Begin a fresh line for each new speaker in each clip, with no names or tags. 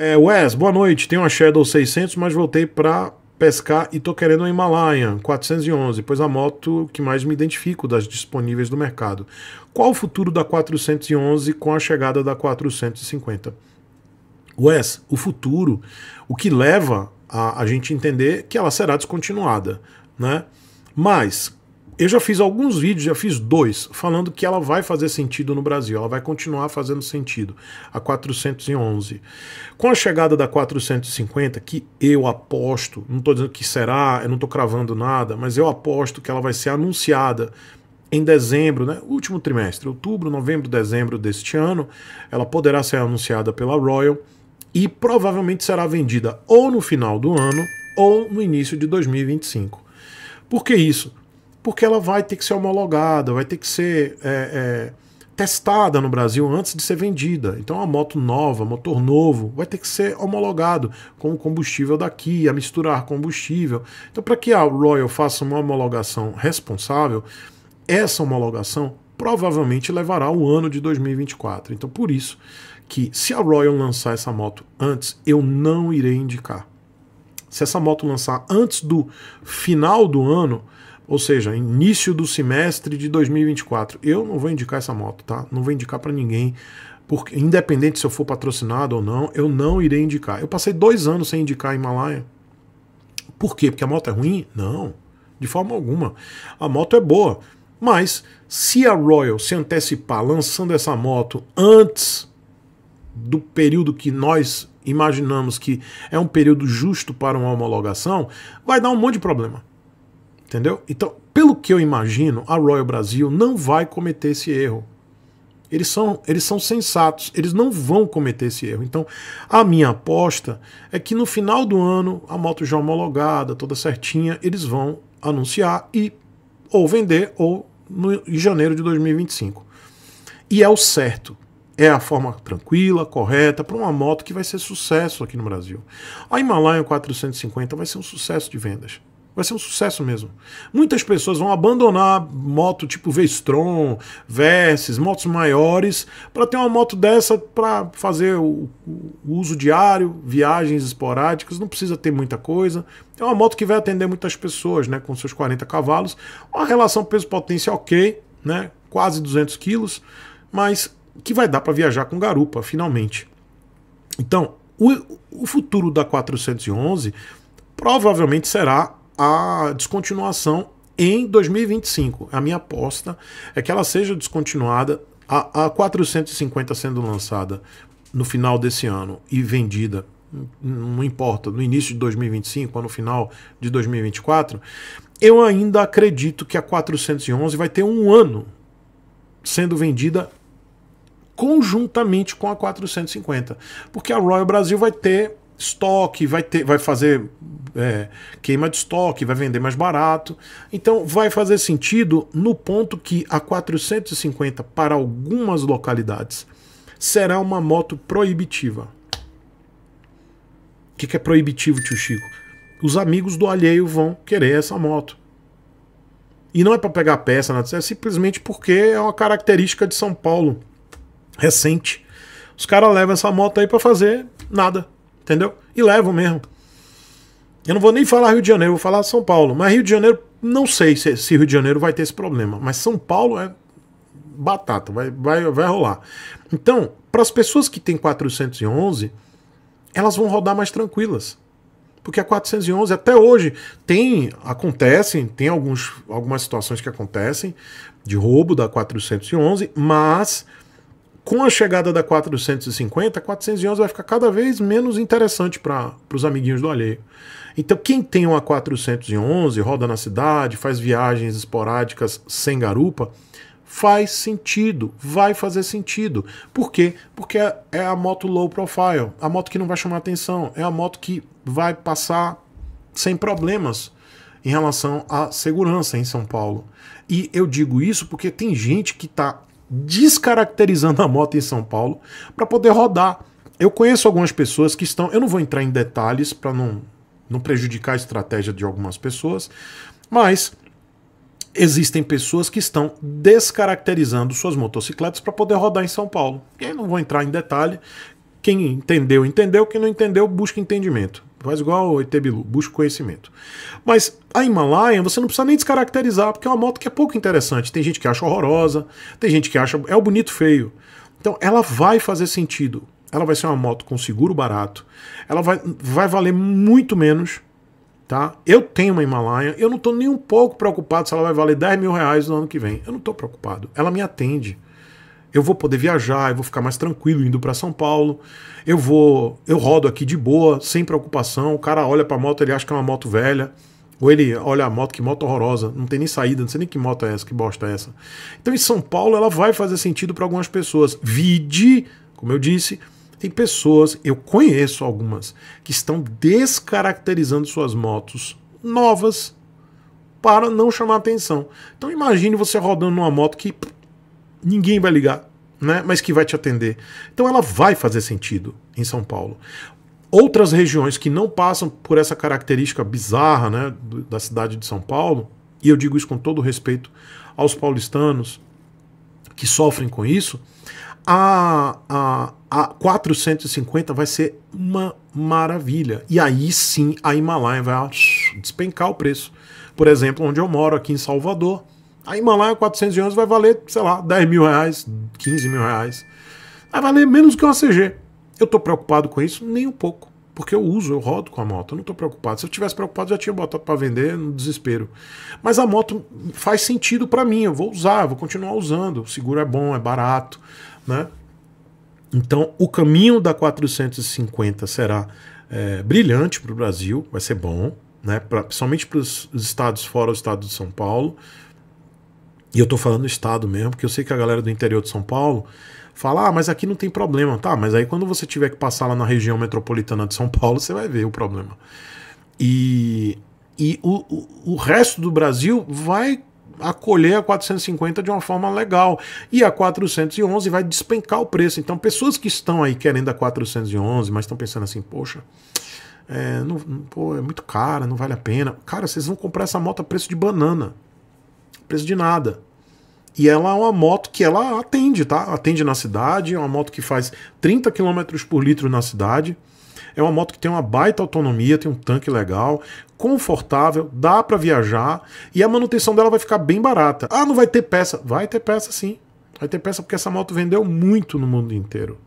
É, Wes, boa noite. Tenho uma Shadow 600, mas voltei para pescar e tô querendo uma Himalayan 411, pois a moto que mais me identifico das disponíveis do mercado. Qual o futuro da 411 com a chegada da 450? Wes, o futuro, o que leva a, a gente entender que ela será descontinuada, né? Mas eu já fiz alguns vídeos, já fiz dois, falando que ela vai fazer sentido no Brasil, ela vai continuar fazendo sentido, a 411. Com a chegada da 450, que eu aposto, não estou dizendo que será, eu não estou cravando nada, mas eu aposto que ela vai ser anunciada em dezembro, né, último trimestre, outubro, novembro, dezembro deste ano, ela poderá ser anunciada pela Royal e provavelmente será vendida ou no final do ano ou no início de 2025. Por que isso? Porque ela vai ter que ser homologada, vai ter que ser é, é, testada no Brasil antes de ser vendida. Então, a moto nova, motor novo, vai ter que ser homologado com o combustível daqui, a misturar combustível. Então, para que a Royal faça uma homologação responsável, essa homologação provavelmente levará o ano de 2024. Então, por isso que se a Royal lançar essa moto antes, eu não irei indicar. Se essa moto lançar antes do final do ano, ou seja, início do semestre de 2024. Eu não vou indicar essa moto, tá? Não vou indicar para ninguém, porque independente se eu for patrocinado ou não, eu não irei indicar. Eu passei dois anos sem indicar a Himalaia. Por quê? Porque a moto é ruim? Não, de forma alguma. A moto é boa, mas se a Royal se antecipar lançando essa moto antes do período que nós imaginamos que é um período justo para uma homologação, vai dar um monte de problema. Entendeu? Então, pelo que eu imagino, a Royal Brasil não vai cometer esse erro. Eles são, eles são sensatos, eles não vão cometer esse erro. Então, a minha aposta é que no final do ano, a moto já homologada, toda certinha, eles vão anunciar e ou vender ou no, em janeiro de 2025. E é o certo. É a forma tranquila, correta, para uma moto que vai ser sucesso aqui no Brasil. A Himalaia 450 vai ser um sucesso de vendas. Vai ser um sucesso mesmo. Muitas pessoas vão abandonar moto tipo V-Strom, Versys, motos maiores, para ter uma moto dessa para fazer o, o, uso diário, viagens esporádicas, não precisa ter muita coisa. É uma moto que vai atender muitas pessoas, né, com seus 40 cavalos. Uma relação peso-potência ok, né, quase 200 quilos, mas que vai dar para viajar com garupa, finalmente. Então, o, o futuro da 411 provavelmente será a descontinuação em 2025. A minha aposta é que ela seja descontinuada, a, a 450 sendo lançada no final desse ano e vendida, não importa, no início de 2025 ou no final de 2024, eu ainda acredito que a 411 vai ter um ano sendo vendida conjuntamente com a 450, porque a Royal Brasil vai ter estoque, vai ter, vai fazer é, queima de estoque, vai vender mais barato. Então vai fazer sentido no ponto que a 450 para algumas localidades será uma moto proibitiva. O que, que é proibitivo, tio Chico? Os amigos do alheio vão querer essa moto. E não é para pegar peça, nada, é simplesmente porque é uma característica de São Paulo recente. Os caras levam essa moto aí para fazer nada, entendeu? E levam mesmo. Eu não vou nem falar Rio de Janeiro, vou falar São Paulo. Mas Rio de Janeiro, não sei se, se Rio de Janeiro vai ter esse problema. Mas São Paulo é batata, vai, vai, vai rolar. Então, para as pessoas que têm 411, elas vão rodar mais tranquilas. Porque a 411 até hoje tem, acontecem, tem alguns, algumas situações que acontecem de roubo da 411, mas com a chegada da 450, a 411 vai ficar cada vez menos interessante para os amiguinhos do alheio. Então, quem tem uma 411, roda na cidade, faz viagens esporádicas sem garupa, faz sentido, vai fazer sentido. Por quê? Porque é a moto low profile, a moto que não vai chamar atenção, é a moto que vai passar sem problemas em relação à segurança em São Paulo. E eu digo isso porque tem gente que está descaracterizando a moto em São Paulo para poder rodar. Eu conheço algumas pessoas que estão. Eu não vou entrar em detalhes para não não prejudicar a estratégia de algumas pessoas, mas existem pessoas que estão descaracterizando suas motocicletas para poder rodar em São Paulo. E aí não vou entrar em detalhe. Quem entendeu, entendeu. Quem não entendeu, busca entendimento. Faz igual o Etebilu, busca conhecimento. Mas a Himalaia, você não precisa nem descaracterizar, porque é uma moto que é pouco interessante. Tem gente que acha horrorosa, tem gente que acha é o bonito feio. Então ela vai fazer sentido. Ela vai ser uma moto com seguro barato. Ela vai, vai valer muito menos. Tá? Eu tenho uma Himalaia, eu não estou nem um pouco preocupado se ela vai valer 10 mil reais no ano que vem. Eu não estou preocupado. Ela me atende eu vou poder viajar, eu vou ficar mais tranquilo indo para São Paulo. Eu vou, eu rodo aqui de boa, sem preocupação. O cara olha para a moto, ele acha que é uma moto velha. Ou ele olha a moto, que moto horrorosa, não tem nem saída, não sei nem que moto é essa, que bosta é essa. Então em São Paulo ela vai fazer sentido para algumas pessoas. Vide, como eu disse, tem pessoas, eu conheço algumas, que estão descaracterizando suas motos novas para não chamar atenção. Então imagine você rodando numa moto que ninguém vai ligar, né? mas que vai te atender. Então ela vai fazer sentido em São Paulo. Outras regiões que não passam por essa característica bizarra né, da cidade de São Paulo, e eu digo isso com todo respeito aos paulistanos que sofrem com isso, a, a, a 450 vai ser uma maravilha. E aí sim a Himalaia vai despencar o preço. Por exemplo, onde eu moro, aqui em Salvador, a Himalaia 411 vai valer, sei lá, 10 mil reais, 15 mil reais. Vai valer menos que uma CG. Eu estou preocupado com isso? Nem um pouco. Porque eu uso, eu rodo com a moto. Eu não estou preocupado. Se eu tivesse preocupado, já tinha botado para vender no desespero. Mas a moto faz sentido para mim. Eu vou usar, vou continuar usando. O seguro é bom, é barato. Né? Então, o caminho da 450 será é, brilhante para o Brasil. Vai ser bom. Né? Pra, principalmente para os estados fora o estado de São Paulo. E eu tô falando do estado mesmo, porque eu sei que a galera do interior de São Paulo fala, ah, mas aqui não tem problema. Tá, mas aí quando você tiver que passar lá na região metropolitana de São Paulo, você vai ver o problema. E, e o, o, o resto do Brasil vai acolher a 450 de uma forma legal. E a 411 vai despencar o preço. Então, pessoas que estão aí querendo a 411, mas estão pensando assim, poxa, é, não, pô, é muito cara, não vale a pena. Cara, vocês vão comprar essa moto a preço de banana preço de nada. E ela é uma moto que ela atende, tá? Atende na cidade, é uma moto que faz 30 km por litro na cidade. É uma moto que tem uma baita autonomia, tem um tanque legal, confortável, dá para viajar e a manutenção dela vai ficar bem barata. Ah, não vai ter peça? Vai ter peça sim. Vai ter peça porque essa moto vendeu muito no mundo inteiro.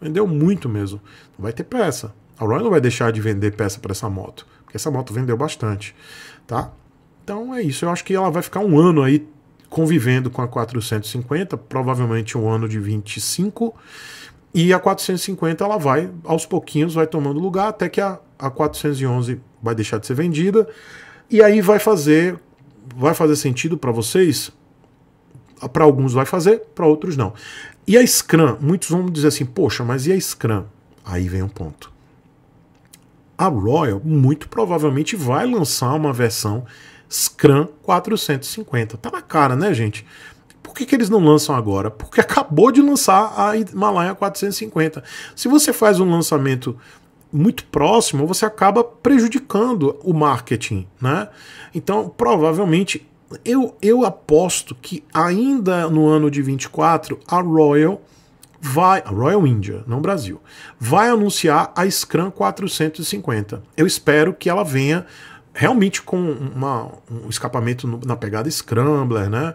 Vendeu muito mesmo. Vai ter peça. A Royal não vai deixar de vender peça para essa moto, porque essa moto vendeu bastante, tá? Então é isso. Eu acho que ela vai ficar um ano aí convivendo com a 450, provavelmente um ano de 25. E a 450 ela vai, aos pouquinhos, vai tomando lugar até que a, a 411 vai deixar de ser vendida. E aí vai fazer, vai fazer sentido para vocês? Para alguns vai fazer, para outros não. E a Scrum, muitos vão dizer assim, poxa, mas e a Scrum? Aí vem um ponto. A Royal muito provavelmente vai lançar uma versão Scrum 450. Tá na cara, né, gente? Por que, que eles não lançam agora? Porque acabou de lançar a Himalaia 450. Se você faz um lançamento muito próximo, você acaba prejudicando o marketing, né? Então, provavelmente, eu, eu aposto que ainda no ano de 24, a Royal vai, a Royal India, não Brasil, vai anunciar a Scrum 450. Eu espero que ela venha realmente com uma, um escapamento na pegada Scrambler, né?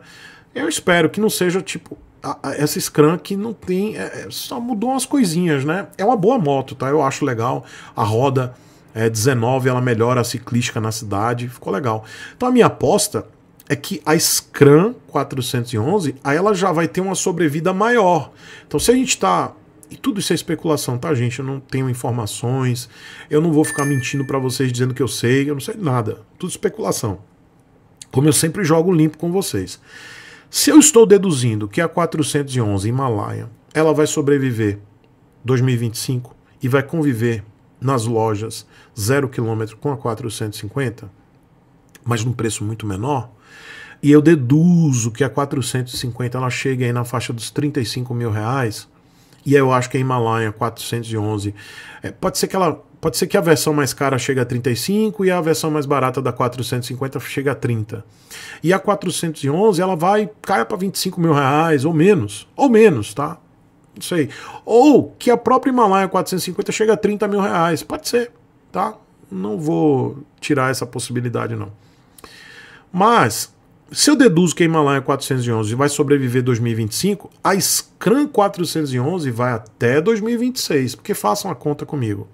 Eu espero que não seja tipo a, a, essa Scrum que não tem. É, é só mudou umas coisinhas, né? É uma boa moto, tá? Eu acho legal. A roda é, 19 ela melhora a ciclística na cidade, ficou legal. Então a minha aposta é que a Scrum 411 aí ela já vai ter uma sobrevida maior. Então se a gente está e tudo isso é especulação, tá, gente? Eu não tenho informações, eu não vou ficar mentindo para vocês dizendo que eu sei, eu não sei nada. Tudo especulação. Como eu sempre jogo limpo com vocês. Se eu estou deduzindo que a 411 Himalaia ela vai sobreviver 2025 e vai conviver nas lojas zero quilômetro com a 450, mas num preço muito menor, e eu deduzo que a 450 ela chega aí na faixa dos 35 mil reais, e eu acho que a Himalaia 411 é, pode ser que ela pode ser que a versão mais cara chegue a 35 e a versão mais barata da 450 chega a 30. E a 411 ela vai cai para 25 mil reais ou menos, ou menos, tá? Não sei. Ou que a própria Himalaia 450 chega a 30 mil reais. Pode ser, tá? Não vou tirar essa possibilidade, não. Mas, se eu deduzo que a Himalaia 411 vai sobreviver 2025, a Scrum 411 vai até 2026, porque façam a conta comigo.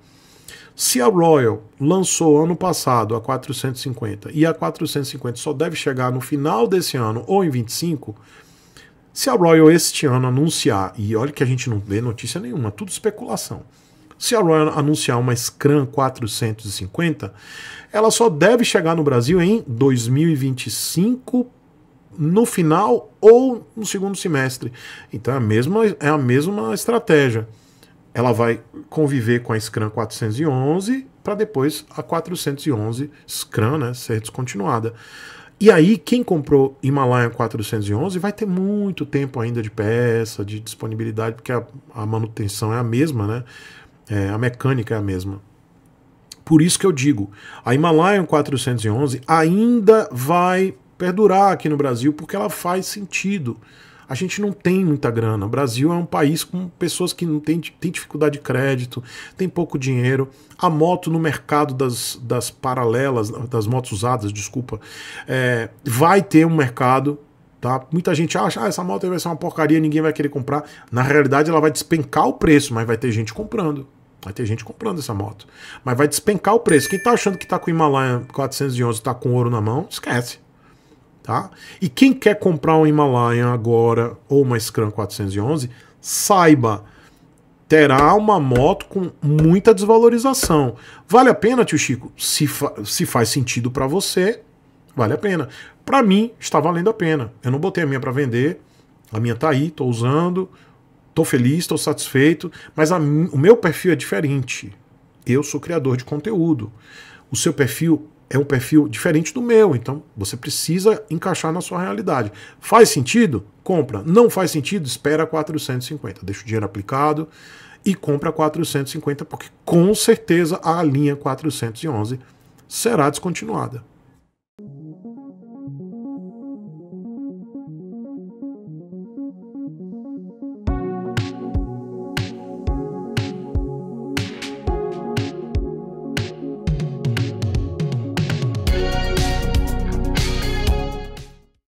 Se a Royal lançou ano passado a 450 e a 450 só deve chegar no final desse ano ou em 25, se a Royal este ano anunciar, e olha que a gente não vê notícia nenhuma, tudo especulação. Se a Royal anunciar uma Scrum 450, ela só deve chegar no Brasil em 2025 no final ou no segundo semestre. Então é a mesma, é a mesma estratégia. Ela vai conviver com a Scrum 411 para depois a 411 Scrum né, ser descontinuada. E aí, quem comprou Himalaia 411 vai ter muito tempo ainda de peça, de disponibilidade, porque a, a manutenção é a mesma, né? É, a mecânica é a mesma. Por isso que eu digo, a Himalaia 411 ainda vai perdurar aqui no Brasil porque ela faz sentido. A gente não tem muita grana. O Brasil é um país com pessoas que não têm tem dificuldade de crédito, tem pouco dinheiro. A moto no mercado das, das paralelas, das motos usadas, desculpa, é, vai ter um mercado. Tá? Muita gente acha, ah, essa moto vai ser uma porcaria, ninguém vai querer comprar. Na realidade, ela vai despencar o preço, mas vai ter gente comprando. Vai ter gente comprando essa moto. Mas vai despencar o preço. Quem tá achando que tá com o Himalaia 411 tá com ouro na mão, esquece. Tá? E quem quer comprar um Himalaia agora ou uma Scrum 411, saiba, terá uma moto com muita desvalorização. Vale a pena, tio Chico? Se, fa se faz sentido para você, vale a pena. Para mim, está valendo a pena. Eu não botei a minha para vender, a minha tá aí, tô usando, Estou feliz, estou satisfeito, mas a, o meu perfil é diferente. Eu sou criador de conteúdo. O seu perfil é um perfil diferente do meu, então você precisa encaixar na sua realidade. Faz sentido? Compra. Não faz sentido? Espera 450. Deixa o dinheiro aplicado e compra 450, porque com certeza a linha 411 será descontinuada.